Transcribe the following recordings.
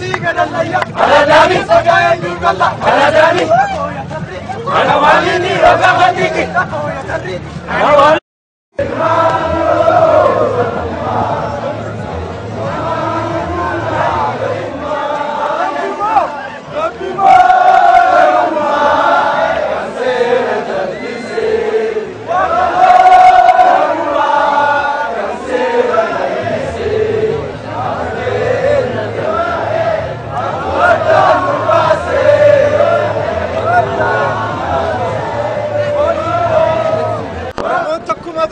ಸಿಗದಲ್ಲಯ್ಯ ಅಲದಾನಿ ಸಗಾಯ ದುರ್ಗಲ್ಲ ಅಲದಾನಿ ಹಣವಾಲಿನಿ ರೋಗ ಬಂದಿಗೆ ಹಣವಾಲಿ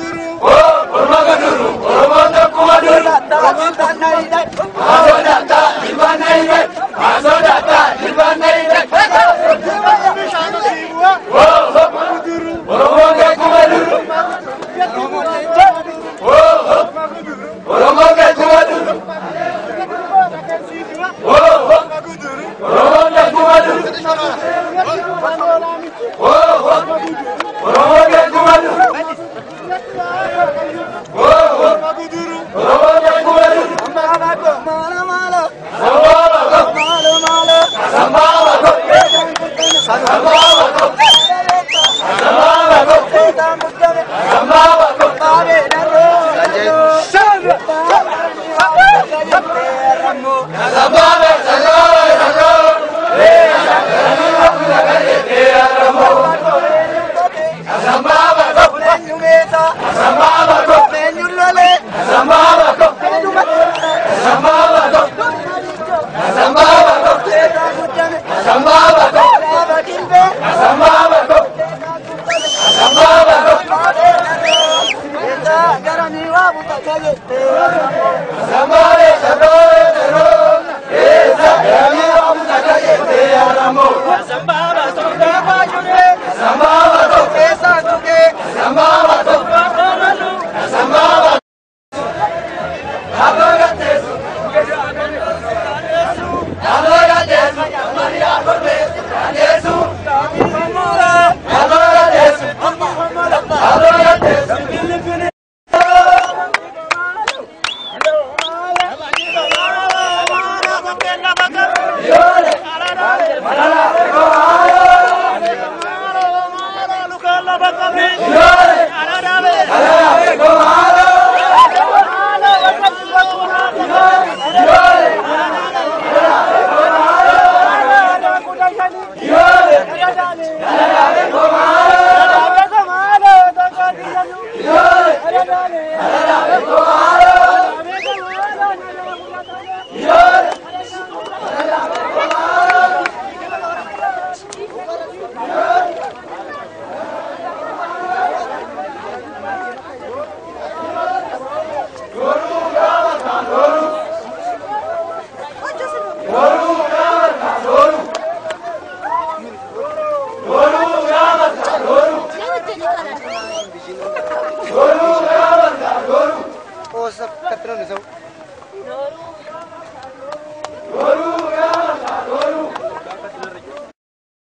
కుమదురు ఓ కుమగనురు కుమదురు Zambara, Zambara, Noro. Noro.